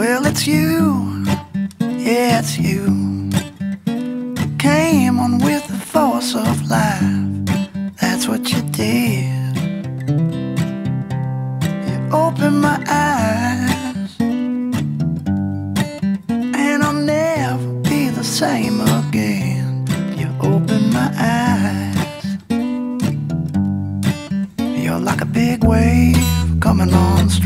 Well, it's you, yeah, it's you. Came on with the force of life. That's what you did. You opened my eyes, and I'll never be the same again. You opened my eyes. You're like a big wave coming on strong.